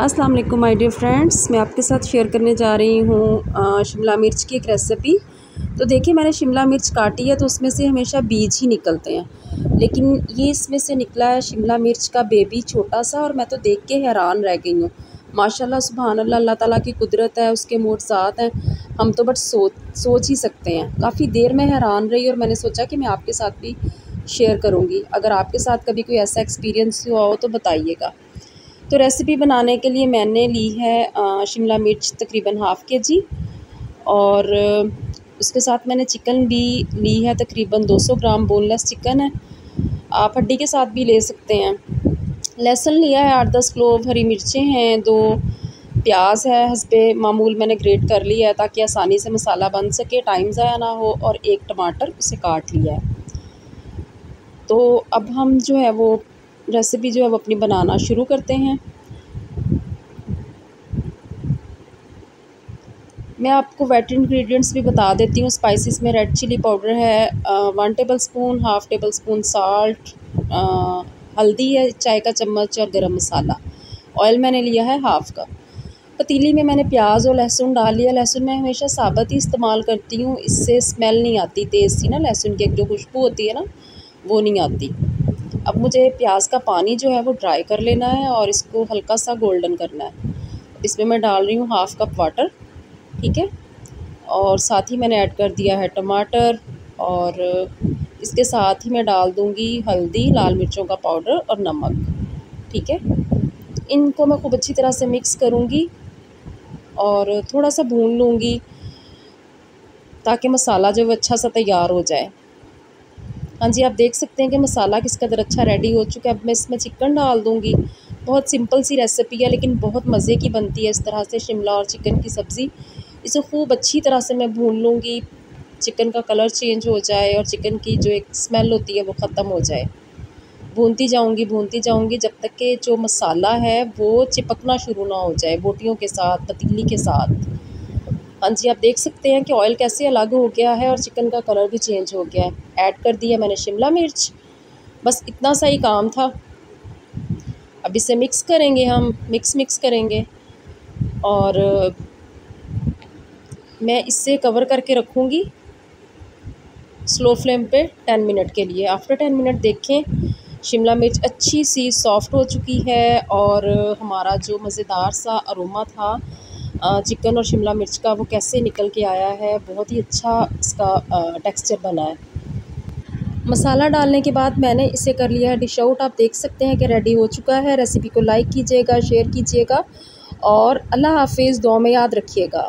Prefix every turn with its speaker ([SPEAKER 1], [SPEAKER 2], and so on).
[SPEAKER 1] अस्सलाम वालेकुम my dear friends मैं आपके साथ शेयर करने जा रही हूँ शिमला मिर्च की एक रेसिपी तो देखिए, मैंने शिमला मिर्च काटी है तो उसमें से हमेशा बीज ही निकलते हैं. लेकिन ये इसमें से निकला है शिमला मिर्च का बेबी छोटा सा, और मैं तो देख के हैरान रह गई हूँ. माशाल्लाह सुबहान अल्लाह अल्लाह ताला की कुदरत है, उसके मोर्सात हैं. हम तो बट सोच सोच ही सकते हैं. काफ़ी देर में हैरान रही, और मैंने सोचा कि मैं आपके साथ भी शेयर करूँगी. अगर आपके साथ कभी कोई ऐसा एक्सपीरियंस हुआ हो तो बताइएगा. तो रेसिपी बनाने के लिए मैंने ली है शिमला मिर्च तकरीबन हाफ़ के जी और उसके साथ मैंने चिकन भी ली है तकरीबन 200 ग्राम बोनलेस चिकन है। आप हड्डी के साथ भी ले सकते हैं। लहसुन लिया है आठ दस क्लोव हरी मिर्चें हैं, दो प्याज है हंसपे, मामूल मैंने ग्रेट कर लिया है ताकि आसानी से मसाला बन सके टाइम ज़ाया ना हो और एक टमाटर उसे काट लिया है। तो अब हम जो है वो रेसिपी जो है वो अपनी बनाना शुरू करते हैं। मैं आपको वेट इंग्रेडिएंट्स भी बता देती हूँ। स्पाइसेस में रेड चिली पाउडर है one tablespoon half tablespoon salt हल्दी है, चाय का चम्मच और गरम मसाला। ऑयल मैंने लिया है हाफ़ का। पतीली में मैंने प्याज और लहसुन डाल लिया। लहसुन मैं हमेशा साबत ही इस्तेमाल करती हूँ। इससे स्मेल नहीं आती तेज़ सी ना। लहसुन की एक जो खुशबू होती है ना, वो नहीं आती। अब मुझे प्याज का पानी जो है वो ड्राई कर लेना है और इसको हल्का सा गोल्डन करना है। इसमें मैं डाल रही हूँ हाफ़ कप वाटर ठीक है? और साथ ही मैंने ऐड कर दिया है टमाटर और इसके साथ ही मैं डाल दूँगी हल्दी, लाल मिर्चों का पाउडर और नमक, ठीक है? इनको मैं खूब अच्छी तरह से मिक्स करूँगी और थोड़ा सा भून लूँगी ताकि मसाला जो है अच्छा सा तैयार हो जाए। हाँ जी, आप देख सकते हैं कि मसाला किस कदर अच्छा रेडी हो चुका है। अब मैं इसमें चिकन डाल दूँगी। बहुत सिंपल सी रेसिपी है, लेकिन बहुत मज़े की बनती है इस तरह से शिमला और चिकन की सब्ज़ी। इसे खूब अच्छी तरह से मैं भून लूँगी। चिकन का कलर चेंज हो जाए और चिकन की जो एक स्मेल होती है, वो ख़त्म हो जाए। भूनती जाऊँगी भूनती जाऊँगी जब तक कि जो मसाला है, वो चिपकना शुरू ना हो जाए बोटियों के साथ, पतीली के साथ। हाँ जी, आप देख सकते हैं कि ऑयल कैसे अलग हो गया है और चिकन का कलर भी चेंज हो गया है। ऐड कर दिया मैंने शिमला मिर्च। बस इतना सा ही काम था। अब इसे मिक्स करेंगे हम मिक्स मिक्स करेंगे। और, मैं इससे कवर करके रखूँगी स्लो फ्लेम पे टेन मिनट के लिए। आफ्टर टेन मिनट देखें, शिमला मिर्च अच्छी सी सॉफ़्ट हो चुकी है और हमारा जो मज़ेदार सा अरोमा था चिकन और शिमला मिर्च का वो कैसे निकल के आया है, बहुत ही अच्छा इसका टेक्सचर बना है। मसाला डालने के बाद मैंने इसे कर लिया है डिश आउट। आप देख सकते हैं कि रेडी हो चुका है। रेसिपी को लाइक कीजिएगा, शेयर कीजिएगा और अल्लाह हाफिज़ दो में याद रखिएगा।